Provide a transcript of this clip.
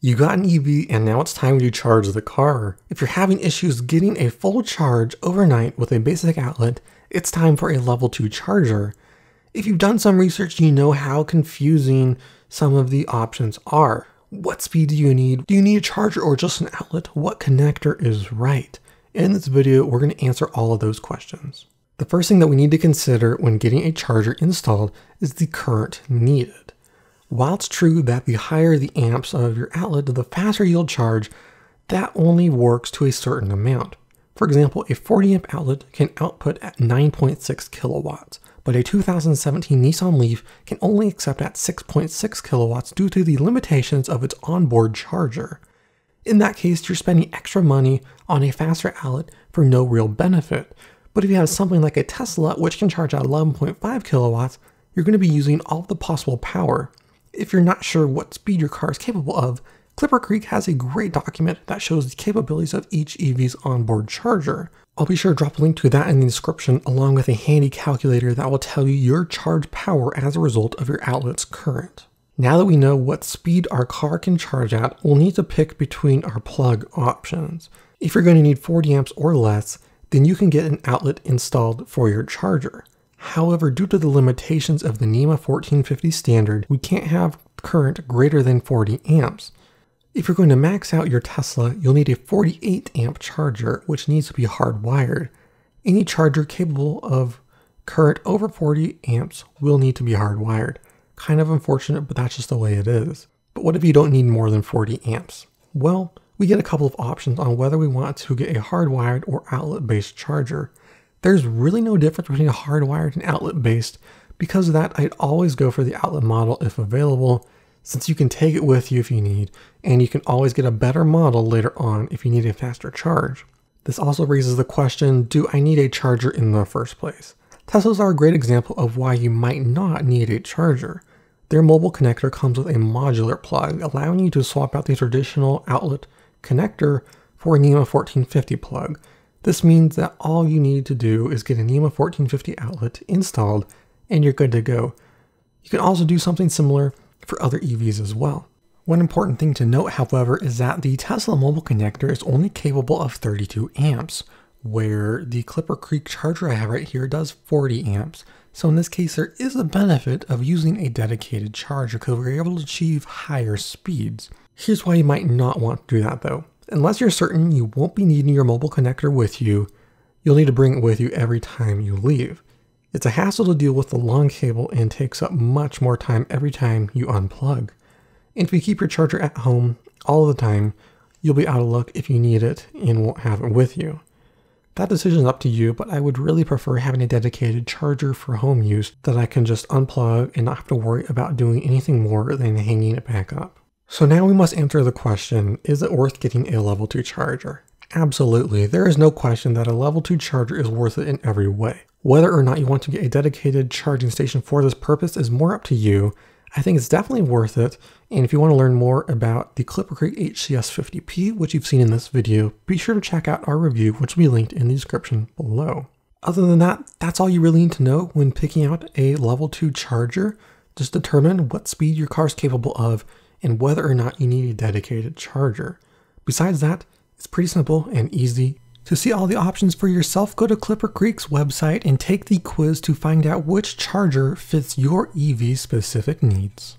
You got an EV and now it's time to charge the car. If you're having issues getting a full charge overnight with a basic outlet, it's time for a level 2 charger. If you've done some research, you know how confusing some of the options are. What speed do you need? Do you need a charger or just an outlet? What connector is right? In this video, we're going to answer all of those questions. The first thing that we need to consider when getting a charger installed is the current needed. While it's true that the higher the amps of your outlet, the faster you'll charge, that only works to a certain amount. For example, a 40 amp outlet can output at 9.6 kilowatts, but a 2017 Nissan Leaf can only accept at 6.6 kilowatts due to the limitations of its onboard charger. In that case, you're spending extra money on a faster outlet for no real benefit. But if you have something like a Tesla, which can charge at 11.5 kilowatts, you're going to be using all the possible power. If you're not sure what speed your car is capable of, ClipperCreek has a great document that shows the capabilities of each EV's onboard charger. I'll be sure to drop a link to that in the description along with a handy calculator that will tell you your charge power as a result of your outlet's current. Now that we know what speed our car can charge at, we'll need to pick between our plug options. If you're going to need 40 amps or less, then you can get an outlet installed for your charger. However, due to the limitations of the NEMA 1450 standard, we can't have current greater than 40 amps. If you're going to max out your Tesla, you'll need a 48 amp charger, which needs to be hardwired. Any charger capable of current over 40 amps will need to be hardwired. Kind of unfortunate, but that's just the way it is. But what if you don't need more than 40 amps? Well, we get a couple of options on whether we want to get a hardwired or outlet-based charger. There's really no difference between a hardwired and outlet based. Because of that, I'd always go for the outlet model if available, since you can take it with you if you need, and you can always get a better model later on if you need a faster charge. This also raises the question, do I need a charger in the first place? Teslas are a great example of why you might not need a charger. Their mobile connector comes with a modular plug, allowing you to swap out the traditional outlet connector for a NEMA 1450 plug, this means that all you need to do is get a NEMA 1450 outlet installed and you're good to go. You can also do something similar for other EVs as well. One important thing to note, however, is that the Tesla mobile connector is only capable of 32 amps, where the ClipperCreek charger I have right here does 40 amps. So in this case, there is a benefit of using a dedicated charger because we're able to achieve higher speeds. Here's why you might not want to do that though. Unless you're certain you won't be needing your mobile connector with you, you'll need to bring it with you every time you leave. It's a hassle to deal with the long cable and takes up much more time every time you unplug. And if you keep your charger at home all the time, you'll be out of luck if you need it and won't have it with you. That decision is up to you, but I would really prefer having a dedicated charger for home use that I can just unplug and not have to worry about doing anything more than hanging it back up. So now we must answer the question, is it worth getting a level 2 charger? Absolutely, there is no question that a level 2 charger is worth it in every way. Whether or not you want to get a dedicated charging station for this purpose is more up to you. I think it's definitely worth it, and if you want to learn more about the ClipperCreek HCS50P, which you've seen in this video, be sure to check out our review, which will be linked in the description below. Other than that, that's all you really need to know when picking out a level 2 charger. Just determine what speed your car is capable of and whether or not you need a dedicated charger. Besides that, it's pretty simple and easy. To see all the options for yourself, go to ClipperCreek's website and take the quiz to find out which charger fits your EV specific needs.